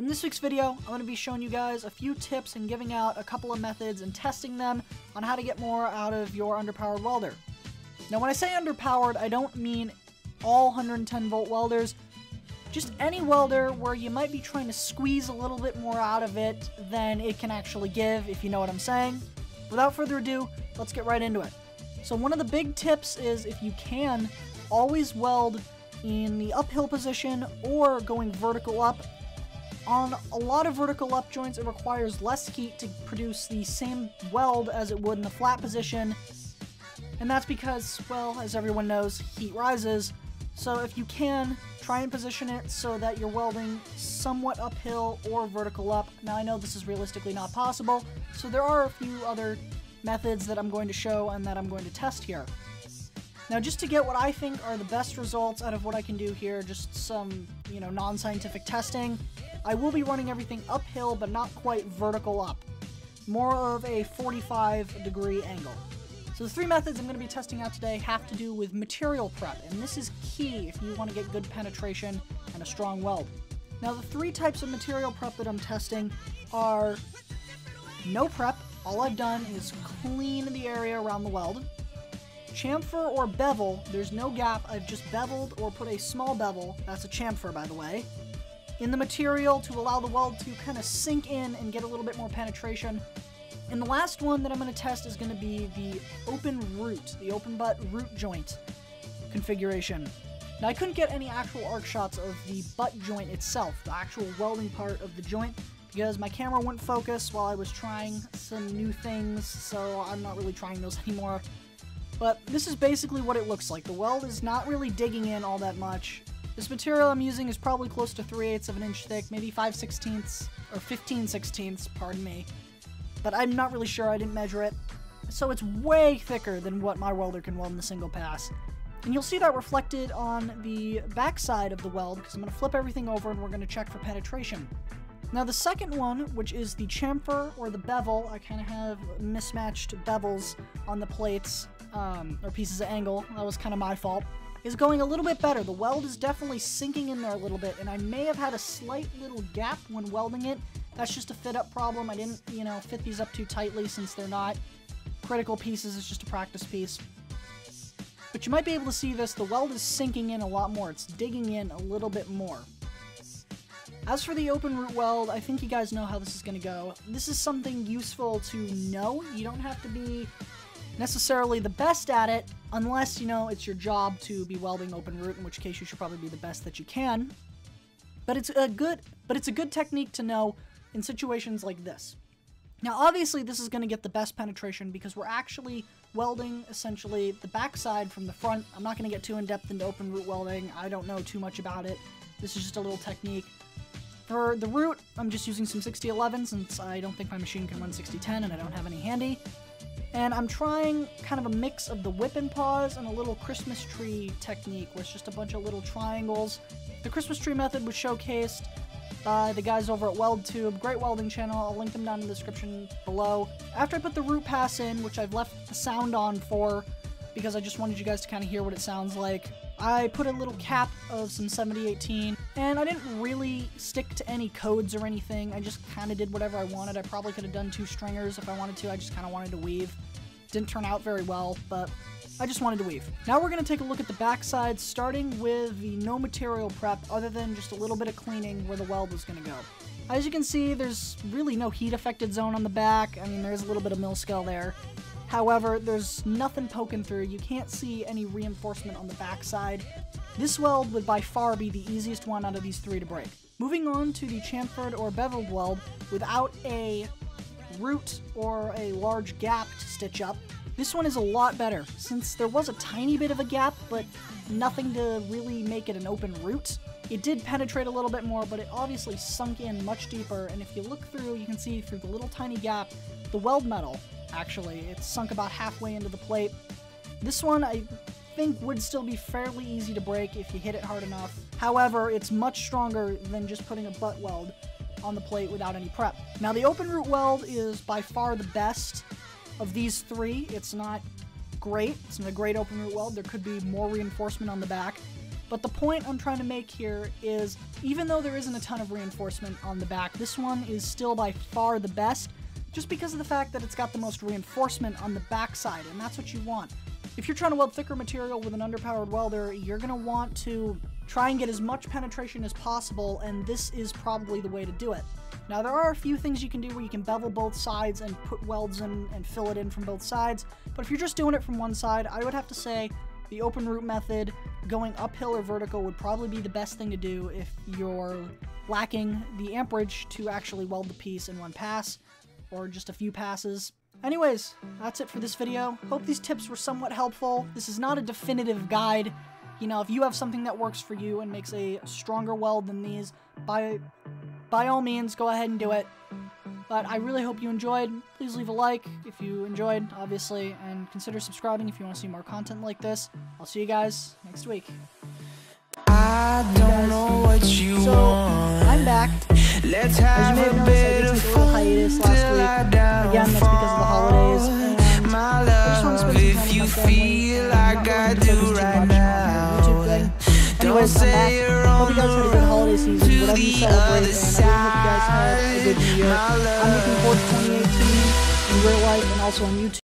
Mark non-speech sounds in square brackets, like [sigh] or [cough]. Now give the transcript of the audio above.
In this week's video, I'm going to be showing you guys a few tips and giving out a couple of methods and testing them on how to get more out of your underpowered welder. Now when I say underpowered, I don't mean all 110 volt welders, just any welder where you might be trying to squeeze a little bit more out of it than it can actually give, if you know what I'm saying. Without further ado, let's get right into it. So one of the big tips is if you can, always weld in the uphill position or going vertical up. On a lot of vertical up joints, it requires less heat to produce the same weld as it would in the flat position, and that's because, well, as everyone knows, heat rises, so if you can, try and position it so that you're welding somewhat uphill or vertical up. Now I know this is realistically not possible, so there are a few other methods that I'm going to show and that I'm going to test here. Now just to get what I think are the best results out of what I can do here, just some, you know, non-scientific testing, I will be running everything uphill but not quite vertical up. More of a 45 degree angle. So the three methods I'm going to be testing out today have to do with material prep, and this is key if you want to get good penetration and a strong weld. Now the three types of material prep that I'm testing are no prep, all I've done is clean the area around the weld. Chamfer or bevel, there's no gap, I've just beveled or put a small bevel, that's a chamfer by the way, in the material to allow the weld to kind of sink in and get a little bit more penetration and the last one that I'm going to test is going to be the open root, the open butt root joint configuration. Now I couldn't get any actual arc shots of the butt joint itself, the actual welding part of the joint, because my camera wouldn't focus while I was trying some new things, so I'm not really trying those [laughs] anymore. But this is basically what it looks like. The weld is not really digging in all that much. This material I'm using is probably close to 3 eighths of an inch thick, maybe 5 sixteenths, or 15 sixteenths, pardon me but I'm not really sure, I didn't measure it. So it's way thicker than what my welder can weld in a single pass. And you'll see that reflected on the back side of the weld, because I'm going to flip everything over and we're going to check for penetration. Now the second one, which is the chamfer or the bevel, I kind of have mismatched bevels on the plates, um, or pieces of angle, that was kind of my fault, is going a little bit better. The weld is definitely sinking in there a little bit, and I may have had a slight little gap when welding it, that's just a fit up problem. I didn't, you know, fit these up too tightly since they're not critical pieces. It's just a practice piece. But you might be able to see this. The weld is sinking in a lot more. It's digging in a little bit more. As for the open root weld, I think you guys know how this is going to go. This is something useful to know. You don't have to be necessarily the best at it unless, you know, it's your job to be welding open root, in which case you should probably be the best that you can. But it's a good but it's a good technique to know in situations like this. Now, obviously, this is going to get the best penetration because we're actually welding, essentially, the backside from the front. I'm not going to get too in-depth into open root welding. I don't know too much about it. This is just a little technique. For the root, I'm just using some 6011 since I don't think my machine can run 6010 and I don't have any handy. And I'm trying kind of a mix of the whip and pause and a little Christmas tree technique where it's just a bunch of little triangles. The Christmas tree method was showcased by the guys over at WeldTube. Great welding channel. I'll link them down in the description below. After I put the root pass in, which I've left the sound on for because I just wanted you guys to kind of hear what it sounds like, I put a little cap of some 7018, and I didn't really stick to any codes or anything. I just kind of did whatever I wanted. I probably could have done two stringers if I wanted to. I just kind of wanted to weave. Didn't turn out very well, but I just wanted to weave. Now we're going to take a look at the backside, starting with the no material prep, other than just a little bit of cleaning where the weld was going to go. As you can see, there's really no heat affected zone on the back. I mean, there's a little bit of mill scale there. However, there's nothing poking through. You can't see any reinforcement on the backside. This weld would by far be the easiest one out of these three to break. Moving on to the chamfered or beveled weld without a root or a large gap to stitch up, this one is a lot better, since there was a tiny bit of a gap, but nothing to really make it an open root. It did penetrate a little bit more, but it obviously sunk in much deeper, and if you look through, you can see through the little tiny gap, the weld metal, actually, it's sunk about halfway into the plate. This one, I think, would still be fairly easy to break if you hit it hard enough. However, it's much stronger than just putting a butt weld on the plate without any prep. Now, the open root weld is by far the best of these three, it's not great. It's not a great open root weld. There could be more reinforcement on the back. But the point I'm trying to make here is even though there isn't a ton of reinforcement on the back, this one is still by far the best just because of the fact that it's got the most reinforcement on the backside, and that's what you want. If you're trying to weld thicker material with an underpowered welder, you're going to want to try and get as much penetration as possible, and this is probably the way to do it. Now, there are a few things you can do where you can bevel both sides and put welds in and fill it in from both sides, but if you're just doing it from one side, I would have to say the open root method, going uphill or vertical, would probably be the best thing to do if you're lacking the amperage to actually weld the piece in one pass, or just a few passes. Anyways, that's it for this video. Hope these tips were somewhat helpful. This is not a definitive guide. You know, if you have something that works for you and makes a stronger weld than these, by, by all means, go ahead and do it. But I really hope you enjoyed. Please leave a like if you enjoyed, obviously, and consider subscribing if you want to see more content like this. I'll see you guys next week. I don't know what you So, want. I'm back. Let's have Anyways, I'm say back. you're Hope you guys had a good holiday season, whatever you celebrate, and I really hope you guys had a good year. I'm looking forward to 2018 in real life and also on YouTube.